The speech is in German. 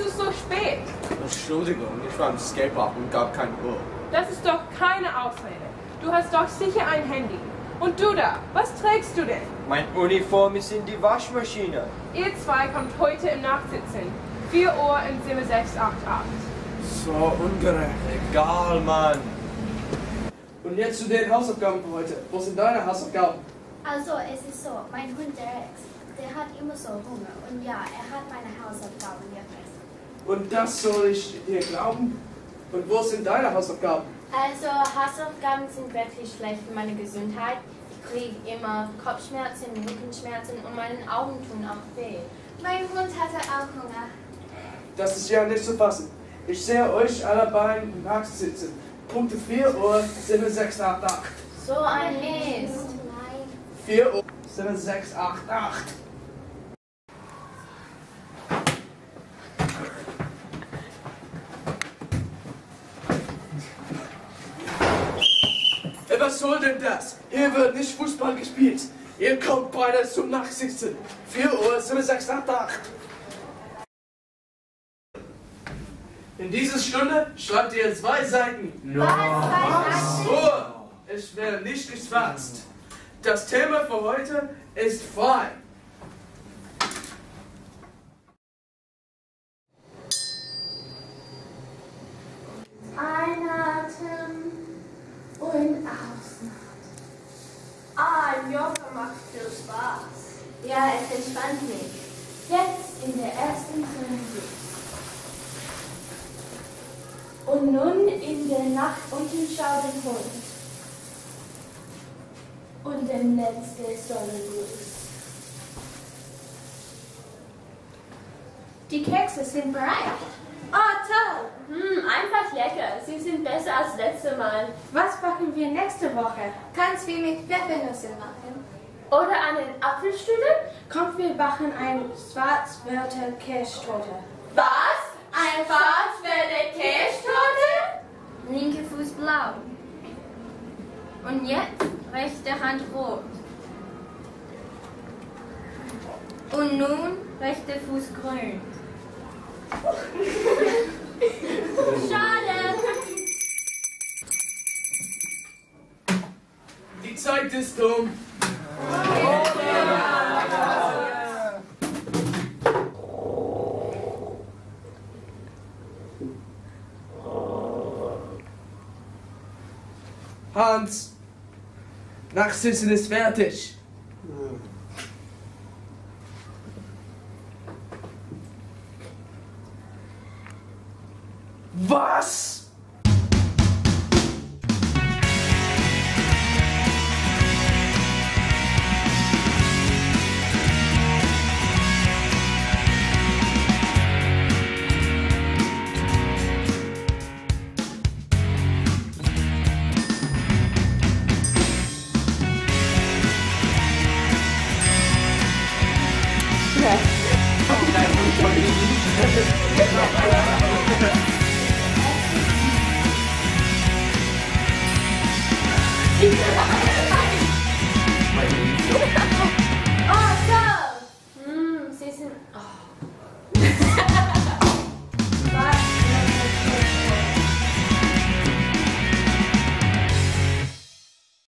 du so spät? Entschuldigung, ich war im Skatepark und gab kein Uhr. Das ist doch keine Ausrede. Du hast doch sicher ein Handy. Und du da, was trägst du denn? Mein Uniform ist in die Waschmaschine. Ihr zwei kommt heute im Nachtsitzen. 4 Uhr im Zimmer 688. So ungerecht. Egal, Mann. Und jetzt zu den Hausaufgaben für heute. Wo sind deine Hausaufgaben? Also, es ist so, mein Hund der Rex, der hat immer so Hunger. Und ja, er hat meine Hausaufgaben gefressen. Und das soll ich dir glauben? Und wo sind deine Hausaufgaben? Also Hausaufgaben sind wirklich schlecht für meine Gesundheit. Ich kriege immer Kopfschmerzen, Rückenschmerzen und meine Augen tun auch weh. Mein Hund hatte auch Hunger. Das ist ja nicht zu fassen. Ich sehe euch alle beiden im Park sitzen. Punkte 4 Uhr, 7688. So ein Mist. Nein. 4 Uhr, 7688. Äh, Was soll denn das? Hier wird nicht Fußball gespielt. Ihr kommt beide zum Nachsitzen. 4 Uhr, 7688. In dieser Stunde schreibt ihr zwei Seiten. Ruhe! Es wird nicht geschwatzt. Das Thema für heute ist frei. Spaß. Ja, es entspannt mich. Jetzt in der ersten Runde. Und nun in der Nacht unten schau den Hund. Und der Sonnengruß. Die Kekse sind bereit. Oh, toll. Hm, einfach lecker. Sie sind besser als letzte Mal. Was backen wir nächste Woche? Ganz wie mit Pfeffernüsse machen. Oder einen Apfelstrudel? Kommt, wir backen ein Schwarzwälder Käsetorte. Was? Ein Schwarzwälder Käsetorte? Linke Fuß blau. Und jetzt rechte Hand rot. Und nun rechter Fuß grün. Schade. Die Zeit ist um. Hans, Nachsitzen ist fertig. Was? Oh,